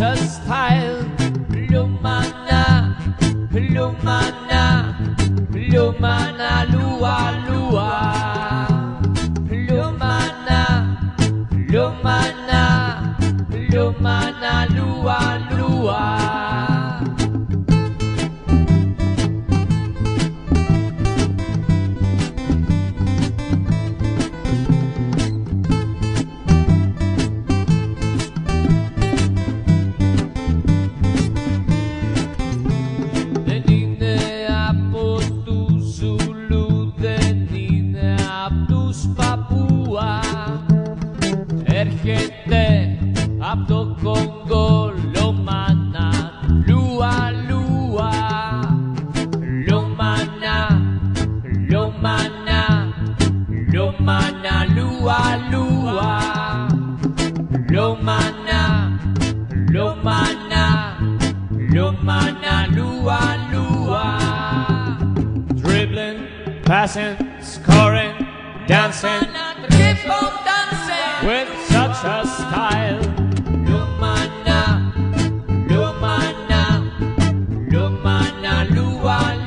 Such a style. Lumana, Lumana, Lumana, Lua, Lua. Ergete apto Congo, Lomana, Lua, Lua. Lomana, Lomana, Lomana, Lua, Lua. Lomana, Lomana, Lomana, Lua, Lua. Dribbling, passing, scoring, dancing. with such a style. Lumana, Lumana, Lumana, Luana.